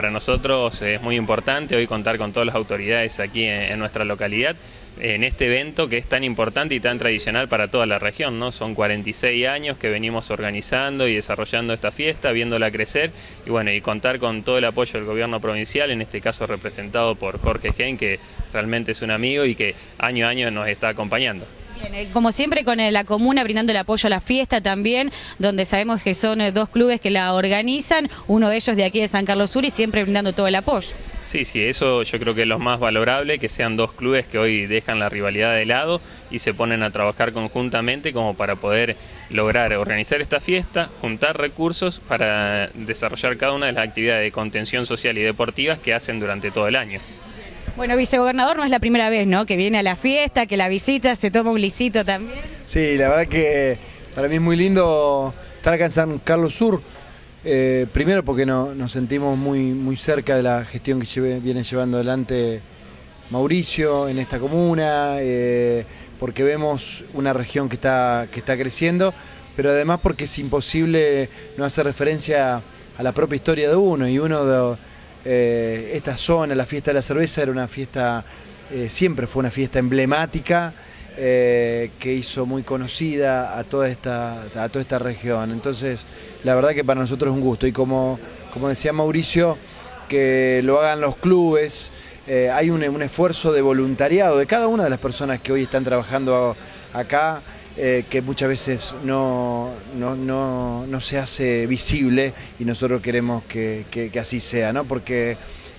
para nosotros es muy importante hoy contar con todas las autoridades aquí en, nuestra localidad en este evento que es tan importante y tan tradicional para toda la región, ¿no? Son 46 años que venimos organizando y desarrollando esta fiesta, viéndola crecer y bueno, y contar con todo el apoyo del gobierno provincial, en este caso representado por Jorge Gen, que realmente es un amigo y que año a año nos está acompañando. Como siempre con la comuna brindando el apoyo a la fiesta también, donde sabemos que son eh, dos clubes que la organizan, uno de ellos de aquí de San Carlos Sur y siempre brindando todo el apoyo. Sí, sí, eso yo creo que es lo más valorable, que sean dos clubes que hoy dejan la rivalidad de lado y se ponen a trabajar conjuntamente como para poder lograr organizar esta fiesta, juntar recursos para desarrollar cada una de las actividades de contención social y deportivas que hacen durante todo el año. Bueno, vicegobernador, no es la primera vez, ¿no? Que viene a la fiesta, que la visita, se toma un lisito también. Sí, la verdad que para mí es muy lindo estar acá en San Carlos Sur. Eh, primero porque nos sentimos muy, muy cerca de la gestión que viene llevando adelante Mauricio en esta comuna, eh, porque vemos una región que está, que está creciendo, pero además porque es imposible no hacer referencia a la propia historia de uno y uno de eh, esta zona, la fiesta de la cerveza, era una fiesta, eh, siempre fue una fiesta emblemática eh, que hizo muy conocida a toda, esta, a toda esta región. Entonces, la verdad que para nosotros es un gusto. Y como, como decía Mauricio, que lo hagan los clubes, hay un, un esfuerzo de voluntariado de cada una de las personas que hoy están trabajando acá. Eh, que muchas veces no, no, se hace visible y nosotros queremos que, así sea, ¿no? porque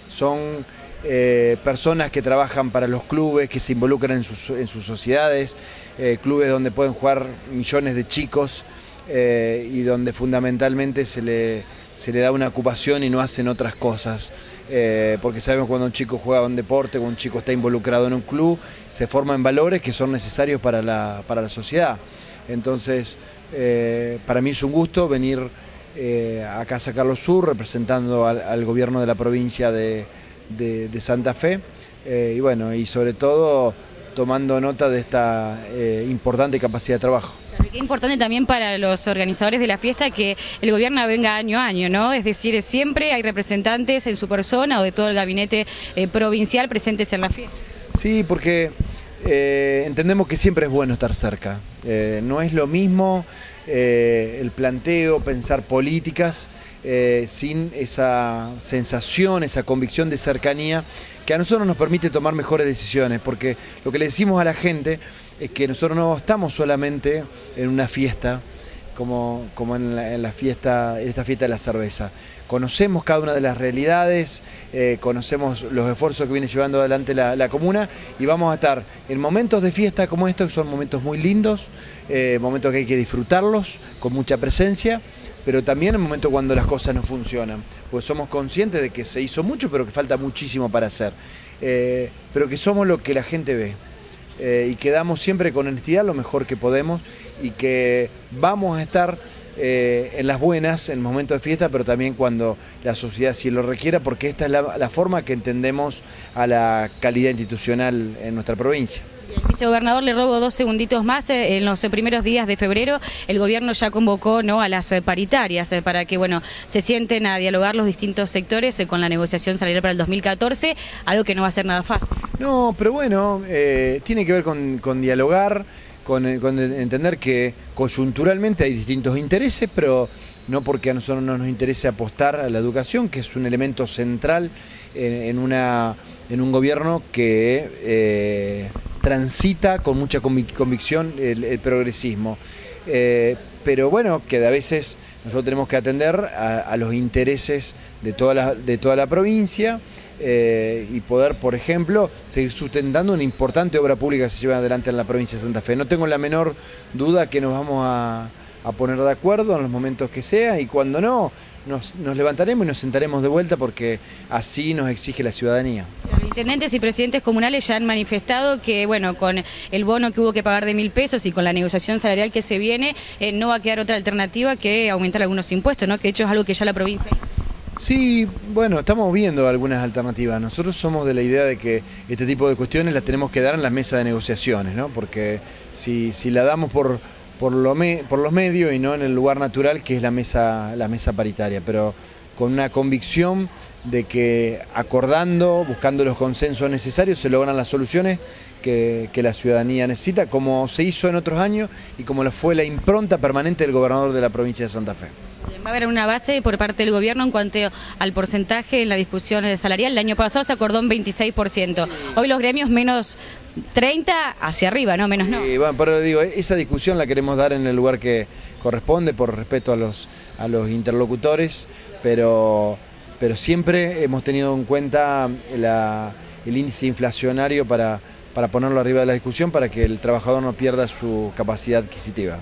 son eh, personas que trabajan para los clubes, que se involucran en sus, en sus sociedades, eh, clubes donde pueden jugar millones de chicos y donde fundamentalmente se le, se le da una ocupación y no hacen otras cosas. Eh, porque sabemos cuando un chico juega un deporte, cuando un chico está involucrado en un club, se forman valores que son necesarios para la, para la sociedad. Entonces, eh, para mí es un gusto venir eh, a Casa Carlos Sur representando al, gobierno de la provincia de, de Santa Fe y bueno, y sobre todo tomando nota de esta importante capacidad de trabajo. Qué importante también para los organizadores de la fiesta que el gobierno venga año a año, ¿no? Es decir, siempre hay representantes en su persona o de todo el gabinete eh, provincial presentes en la fiesta. Sí, porque eh, entendemos que siempre es bueno estar cerca. Eh, no es lo mismo el planteo, pensar políticas sin esa sensación, esa convicción de cercanía que a nosotros nos permite tomar mejores decisiones, porque lo que le decimos a la gente es que nosotros no estamos solamente en una fiesta, como, como en, la, fiesta, en esta fiesta de la cerveza. Conocemos cada una de las realidades, eh, conocemos los esfuerzos que viene llevando adelante la, comuna y vamos a estar en momentos de fiesta como estos, que son momentos muy lindos, eh, momentos que hay que disfrutarlos con mucha presencia, pero también en momentos cuando las cosas no funcionan, pues somos conscientes de que se hizo mucho, pero que falta muchísimo para hacer, eh, pero que somos lo que la gente ve. Eh, y quedamos siempre con honestidad lo mejor que podemos y que vamos a estar eh, en las buenas, en momentos de fiesta, pero también cuando la sociedad sí lo requiera, porque esta es la, forma que entendemos a la calidad institucional en nuestra provincia. Vicegobernador, le robo dos segunditos más. Eh, en los primeros días de febrero, el gobierno ya convocó ¿no? a las paritarias para que bueno se sienten a dialogar los distintos sectores con la negociación salarial para el 2014, algo que no va a ser nada fácil. No, pero bueno, eh, tiene que ver con, dialogar, con, entender que coyunturalmente hay distintos intereses, pero no porque a nosotros no nos interese apostar a la educación, que es un elemento central en, una, en un gobierno que eh, transita con mucha convicción el, progresismo. Eh, pero bueno, que a veces nosotros tenemos que atender a, los intereses de toda la, de toda la provincia eh, y poder, por ejemplo, seguir sustentando una importante obra pública que se lleva adelante en la provincia de Santa Fe. No tengo la menor duda que nos vamos a, poner de acuerdo en los momentos que sea y cuando no, nos, levantaremos y nos sentaremos de vuelta porque así nos exige la ciudadanía. Los intendentes y presidentes comunales ya han manifestado que, bueno, con el bono que hubo que pagar de mil pesos y con la negociación salarial que se viene, eh, no va a quedar otra alternativa que aumentar algunos impuestos, ¿no? Que de hecho es algo que ya la provincia hizo. Sí, bueno, estamos viendo algunas alternativas. Nosotros somos de la idea de que este tipo de cuestiones las tenemos que dar en la mesa de negociaciones, ¿no? Porque si, si la damos por por, lo por los medios y no en el lugar natural que es la mesa, la mesa paritaria. Pero con una convicción de que acordando, buscando los consensos necesarios, se logran las soluciones que, la ciudadanía necesita, como se hizo en otros años y como fue la impronta permanente del gobernador de la provincia de Santa Fe. Va a haber una base por parte del gobierno en cuanto al porcentaje en la discusión salarial. El año pasado se acordó un 26%. Hoy los gremios menos 30 hacia arriba, ¿no? Menos no. Sí, bueno, pero digo, esa discusión la queremos dar en el lugar que corresponde por respeto a los, a los interlocutores, pero, pero siempre hemos tenido en cuenta el índice inflacionario para, para ponerlo arriba de la discusión para que el trabajador no pierda su capacidad adquisitiva.